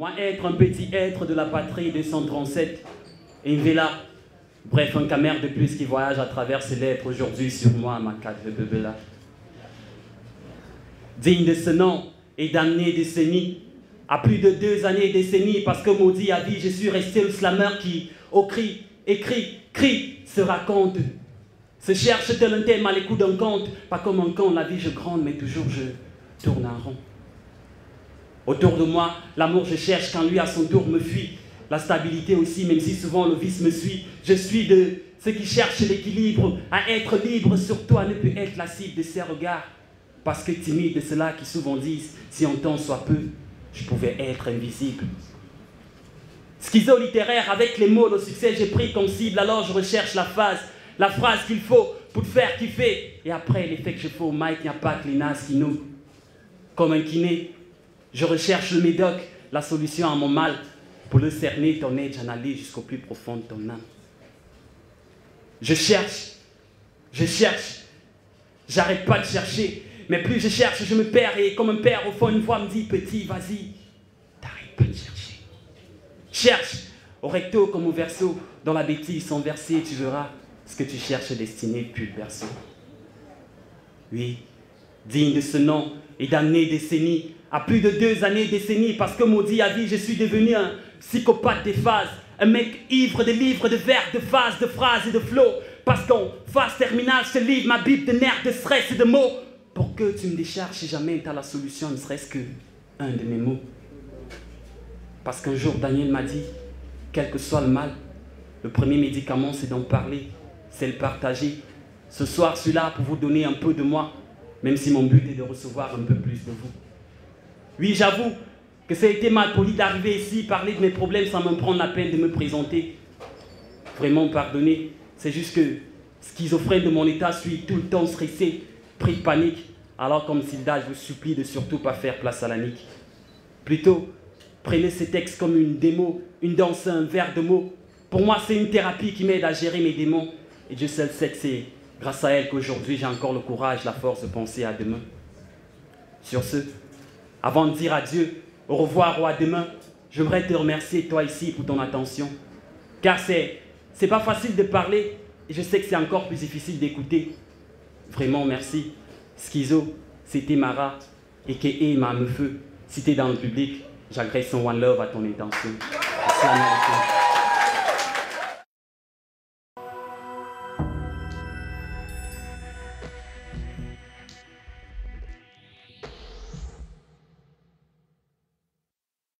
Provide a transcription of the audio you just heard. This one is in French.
Moi, être un petit être de la patrie 237, et une villa, bref, un camère de plus qui voyage à travers ses lettres aujourd'hui sur moi, ma carte de là. Digne de ce nom et d'années décennies, à plus de deux années décennies, parce que maudit à vie, je suis resté le slammer qui, au cri, écrit, crie, se raconte, se cherche tel un thème à l'écoute d'un conte, pas comme un con, la vie je gronde, mais toujours je tourne en rond. Autour de moi, l'amour je cherche quand lui à son tour me fuit. La stabilité aussi, même si souvent le vice me suit. Je suis de ceux qui cherchent l'équilibre, à être libre, surtout à ne plus être la cible de ses regards. Parce que timide de ceux-là qui souvent disent, si on temps soit peu, je pouvais être invisible. Schizo littéraire, avec les mots, le succès j'ai pris comme cible, alors je recherche la phase, la phrase qu'il faut pour te faire kiffer. Et après, l'effet que je fais au mic, il n'y a pas que les nazes qui nous. Comme un kiné, je recherche le médoc, la solution à mon mal, pour le cerner, ton aide, j'en jusqu'au plus profond de ton âme. Je cherche, je cherche, j'arrête pas de chercher, mais plus je cherche, je me perds, et comme un père, au fond, une voix me dit, petit, vas-y, t'arrêtes pas de chercher. Cherche, au recto comme au verso, dans la bêtise sans verser, tu verras ce que tu cherches destiné berceau. Oui, digne de ce nom et d'années, décennies, à plus de deux années, décennies, parce que maudit à vie, je suis devenu un psychopathe des phases, un mec ivre de livres, de vers, de phases, de phrases et de flots, parce qu'en phase terminale, je livre ma bible de nerfs, de stress et de mots, pour que tu me décharges si jamais tu as la solution, ne serait-ce que un de mes mots. Parce qu'un jour, Daniel m'a dit, quel que soit le mal, le premier médicament, c'est d'en parler, c'est le partager. Ce soir, je suis là pour vous donner un peu de moi, même si mon but est de recevoir un peu plus de vous. Oui, j'avoue que ça a été mal poli d'arriver ici, parler de mes problèmes sans me prendre la peine de me présenter. Vraiment, pardonnez. C'est juste que schizophrène de mon état, je suis tout le temps stressé, pris de panique. Alors, comme Silda, je vous supplie de surtout pas faire place à la nique. Plutôt, prenez ces textes comme une démo, une danse, un verre de mots. Pour moi, c'est une thérapie qui m'aide à gérer mes démons. Et Dieu seul sait que c'est grâce à elle qu'aujourd'hui j'ai encore le courage, la force de penser à demain. Sur ce, avant de dire adieu, au revoir ou à demain, j'aimerais te remercier, toi ici, pour ton attention. Car c'est, c'est pas facile de parler et je sais que c'est encore plus difficile d'écouter. Vraiment, merci. Schizo, c'était Mara et Kee me feu. Si t'es dans le public, j'agresse son One Love à ton intention. Merci